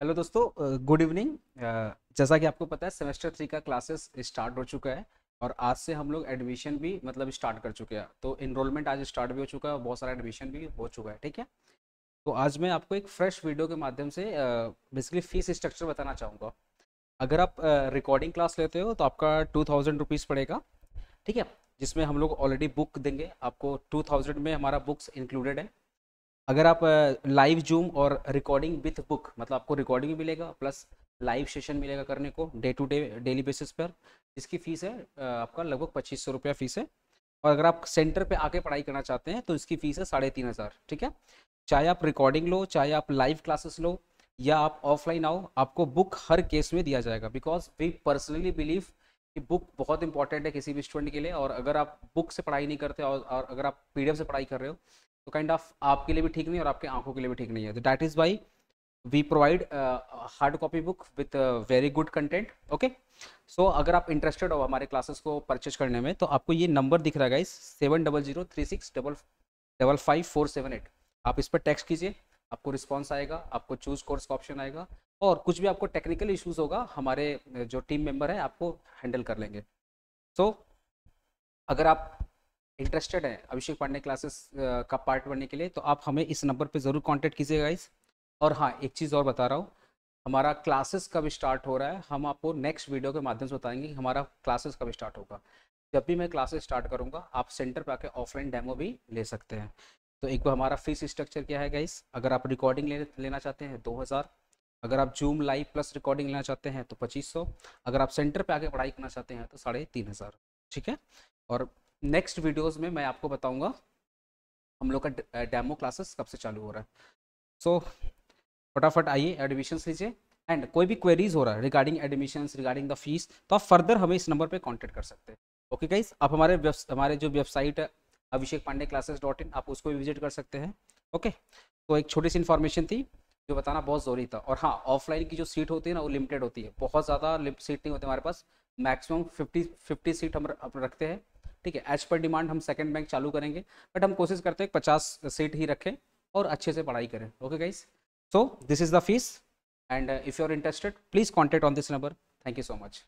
Hello दोस्तों good evening. जैसा कि आपको पता है, सेमेस्टर थ्री का क्लासेस स्टार्ट हो चुका है और आज से हम लोग एडमिशन भी मतलब स्टार्ट कर चुके हैं। तो इनरोलमेंट आज स्टार्ट भी हो चुका है बहुत सारा एडमिशन भी हो चुका है, ठीक है? तो आज मैं आपको एक फ्रेश वीडियो के माध्यम से बेसिकली फ़ीस स्ट्रक्चर बताना चाहूँगा। अगर आप रिकॉर्डिंग क्लास लेते हो तो आपका टू थाउज़ेंड रुपीज़ पड़ेगा, ठीक है? जिसमें हम लोग ऑलरेडी बुक देंगे। आपको टू थाउज़ेंड में हमारा बुक्स इंक्लूडेड है। अगर आप लाइव जूम और रिकॉर्डिंग विथ बुक मतलब आपको रिकॉर्डिंग मिलेगा प्लस लाइव सेशन मिलेगा करने को day to day daily basis पर इसकी फ़ीस है आपका लगभग पच्चीस सौ रुपया फ़ीस है। और अगर आप सेंटर पे आके पढ़ाई करना चाहते हैं तो इसकी फ़ीस है साढ़े तीन हज़ार ठीक है? चाहे आप रिकॉर्डिंग लो चाहे आप लाइव क्लासेस लो या आप ऑफलाइन आओ आपको बुक हर केस में दिया जाएगा। बिकॉज़ वी पर्सनली बिलीव कि बुक बहुत इंपॉर्टेंट है किसी भी स्टूडेंट के लिए और अगर आप बुक से पढ़ाई नहीं करते और, और अगर आप पीडीएफ से पढ़ाई कर रहे हो तो काइंड ऑफ़ आपके लिए भी ठीक नहीं और आपके आँखों के लिए भी ठीक नहीं है। तो that is why we provide hard copy book with very good content okay so अगर आप इंटरेस्टेड हो हमारे क्लासेस को परचेज करने में तो आपको ये नंबर दिख रहा है guys seven double zero three six double double five four seven eight आप इस पर टेक्स्ट कीजिए आपको रिस्पॉन्स आएगा आपको चूज़ कोर्स का ऑप्शन आएगा और कुछ भी आपको टेक्निकल इश्यूज़ होगा हमारे जो टीम मेंबर है आपको हैंडल कर लेंगे। सो so, अगर आप इंटरेस्टेड है अभिषेक पांडे क्लासेस का पार्ट बनने के लिए तो आप हमें इस नंबर पे ज़रूर कांटेक्ट कीजिएगा इस और हाँ एक चीज़ और बता रहा हूँ। हमारा क्लासेस कब स्टार्ट हो रहा है हम आपको नेक्स्ट वीडियो के माध्यम से बताएँगे कि हमारा क्लासेस कब स्टार्ट होगा। जब भी मैं क्लासेस स्टार्ट करूँगा आप सेंटर पर आके ऑफलाइन डेमो भी ले सकते हैं। तो एक बार हमारा फ़ीस स्ट्रक्चर क्या है गाइस अगर आप रिकॉर्डिंग ले, लेना चाहते हैं दो हज़ार। अगर आप जूम लाइव प्लस रिकॉर्डिंग लेना चाहते हैं तो पच्चीस सौ। अगर आप सेंटर पे आके पढ़ाई करना चाहते हैं तो साढ़े तीन हज़ार। ठीक है? और नेक्स्ट वीडियोस में मैं आपको बताऊँगा हम लोग का डेमो क्लासेस कब से चालू हो रहा है। सो फटाफट आइए एडमिशन लीजिए एंड कोई भी क्वेरीज हो रहा है regarding admission regarding the fees तो आप फर्दर हमें इस नंबर पे कांटेक्ट कर सकते हैं। ओके गाइज़ आप हमारे हमारे जो वेबसाइट है, Abhishek Pandey classes dot in आप उसको भी विज़िट कर सकते हैं। ओके? तो एक छोटी सी इन्फॉर्मेशन थी जो बताना बहुत ज़रूरी था। और हाँ ऑफलाइन की जो सीट होती है ना, वो लिमिटेड होती है। बहुत ज़्यादा सीट नहीं होती हमारे पास। मैक्सिमम फिफ्टी फिफ्टी सीट हम रखते हैं। ठीक है एज पर डिमांड हम सेकेंड बैंक चालू करेंगे बट हम कोशिश करते हैं पचास सीट ही रखें और अच्छे से पढ़ाई करें okay guys so this is the fees and if you are interested please contact on this number thank you so much